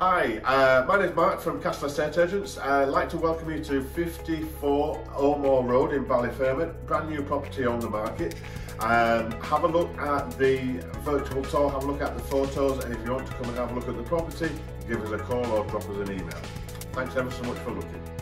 Hi, uh, my name is Mark from Castle Estate Agents. I'd like to welcome you to 54 O'Moore Road in Ballyfermot, brand new property on the market. Um, have a look at the virtual tour, have a look at the photos, and if you want to come and have a look at the property, give us a call or drop us an email. Thanks ever so much for looking.